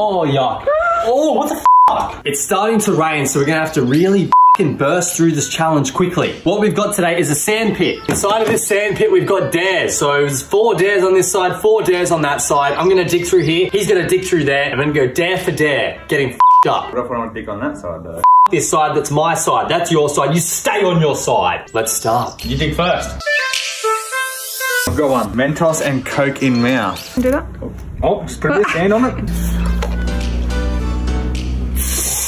Oh, yuck. Oh, what the fuck? It's starting to rain, so we're gonna have to really f***ing burst through this challenge quickly. What we've got today is a sand pit. Inside of this sand pit, we've got dares. So there's four dares on this side, four dares on that side. I'm gonna dig through here, he's gonna dig through there, and then go dare for dare, getting f***ed up. What if I want to dig on that side though? This side, that's my side, that's your side. You stay on your side. Let's start. You dig first. I've got one. Mentos and Coke in mouth. Can Do that. Oh, just put a bit of sand on it.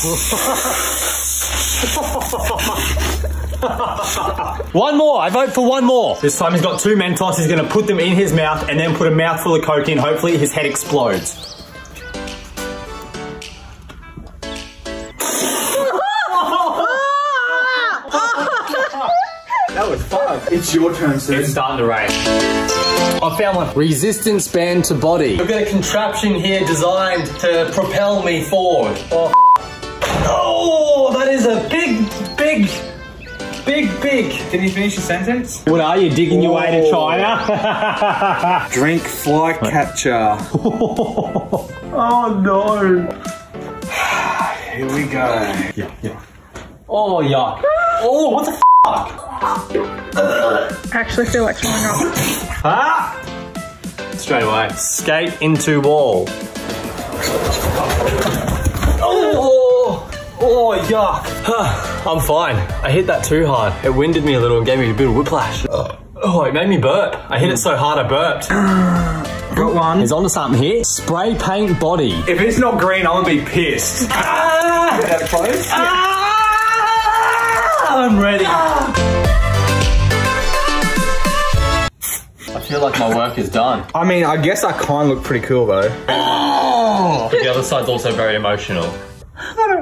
One more. I vote for one more. This time he's got two Mentos. He's going to put them in his mouth and then put a mouthful of Coke in. Hopefully his head explodes. That was fun. It's your turn, sir. It's starting to rain. I found one. Resistance band to body. I've got a contraption here designed to propel me forward. Oh, oh that is a big, big, big, big. Can you finish your sentence? What are you, digging your way to. China? Drink fly catcher. oh no. Here we go. Yeah, yeah. Oh, yuck. Oh, what the f? I actually feel like throwing up. Ah! Straight away. Skate into wall. Oh, oh, yuck. I'm fine. I hit that too hard. It winded me a little and gave me a bit of whiplash. Oh, it made me burp. I hit it so hard I burped. Got one. He's onto something here. Spray paint body. If it's not green, I'm gonna be pissed. Ah! Is that close? Ah! I'm ready. I feel like my work is done. I mean, I guess I kind of look pretty cool though. But the other side's also very emotional.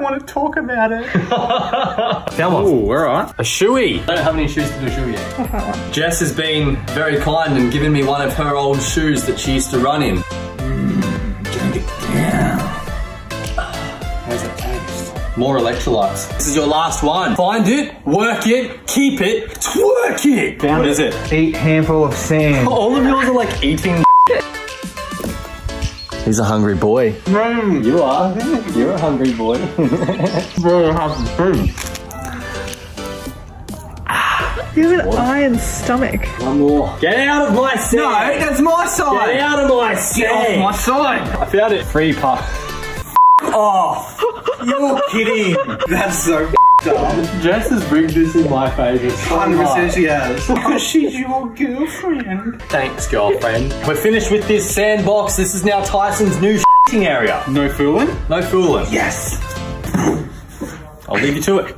I don't want to talk about it. Found one. Ooh, alright. A shoey. I don't have any shoes to do a shoe yet. Jess has been very kind and given me one of her old shoes that she used to run in. Mm, Drink it down. How's it taste? More electrolytes. This is your last one. Find it, work it, keep it, twerk it. What is it? Eat handful of sand. All of yours are like eating. He's a hungry boy. Mm. You are. You're a hungry boy. Bro, have food. You have an iron stomach. One more. Get out of my sand. No, that's my side. Get out of my Get off my side. I found it. Free puff. Oh, you're kidding. That's so dumb. Jess has rigged this in my favour. so 100% hard. she has. Because she's your girlfriend. Thanks, girlfriend. We're finished with this sandbox. This is now Tyson's new ing area. No fooling? No fooling. Yes. I'll leave you to it.